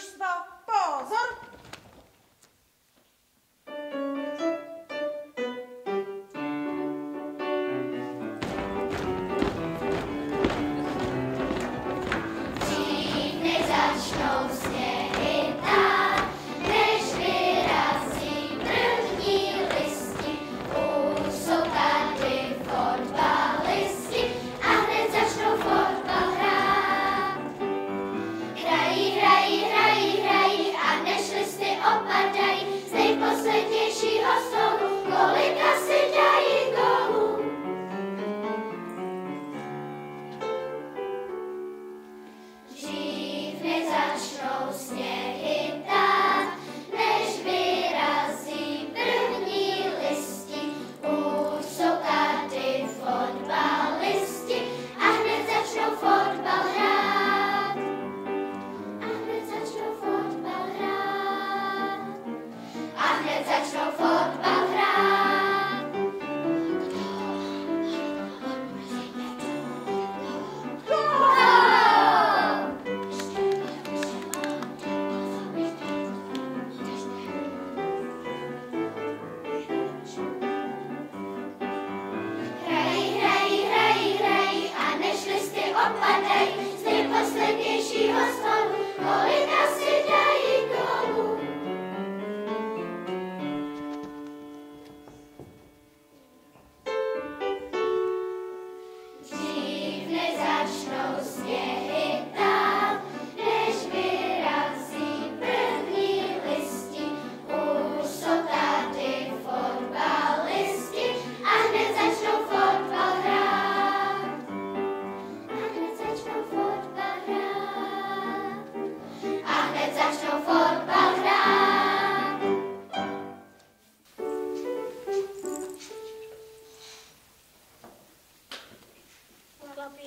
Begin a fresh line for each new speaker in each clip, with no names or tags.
już pozor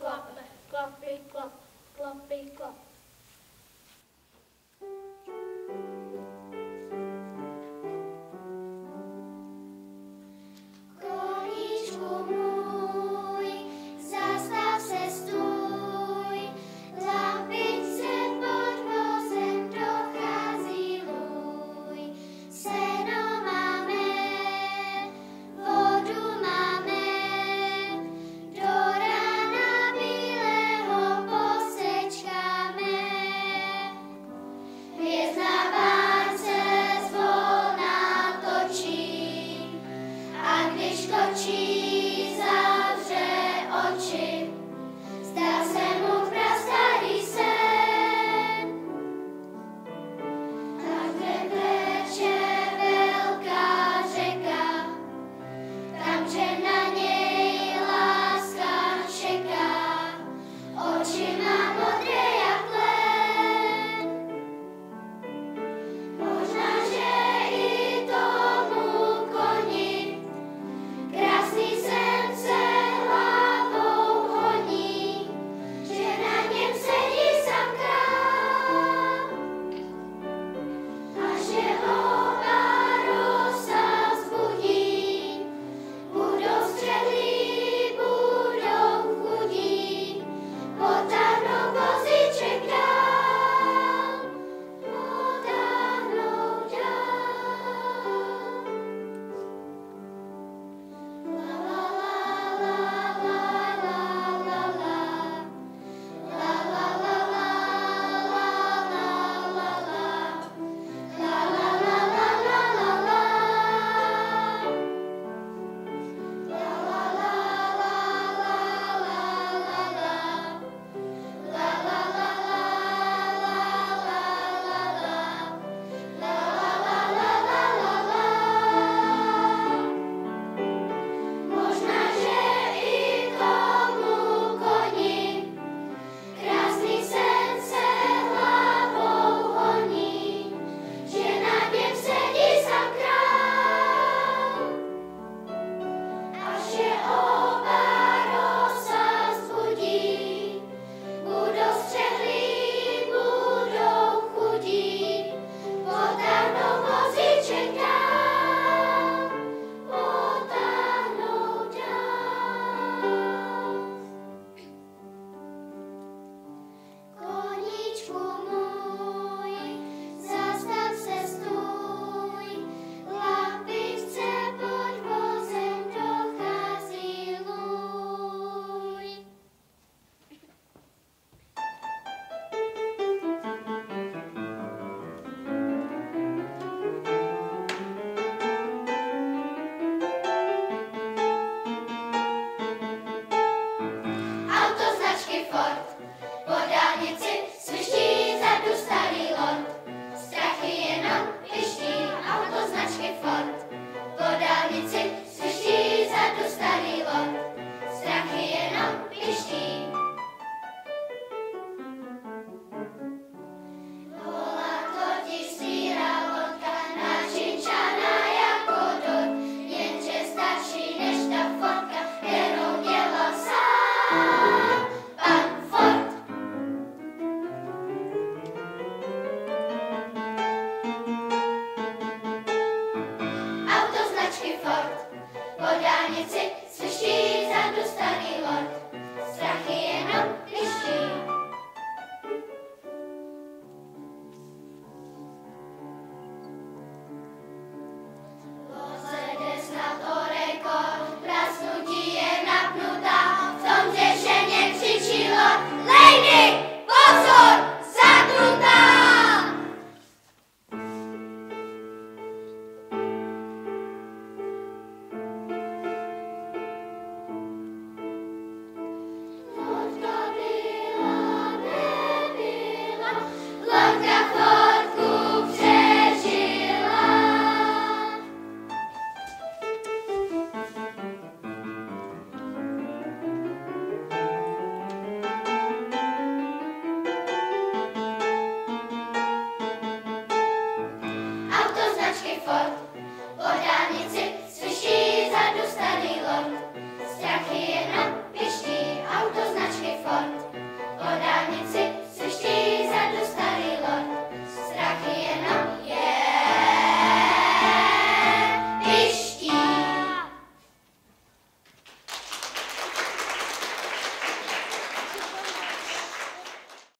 clop, cloppy, clop, cloppy, clop.